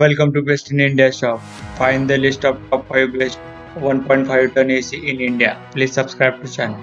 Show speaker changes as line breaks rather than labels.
Welcome to Best in India shop. Find the list of top 5 best 1.5 ton AC in India. Please subscribe to channel.